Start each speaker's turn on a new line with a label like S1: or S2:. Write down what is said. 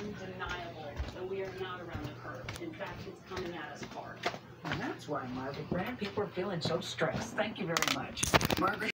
S1: undeniable that we are not around the curve. In fact, it's coming at us hard.
S2: And that's why, Margaret Brand, people are feeling so stressed. Thank you very much. Margaret.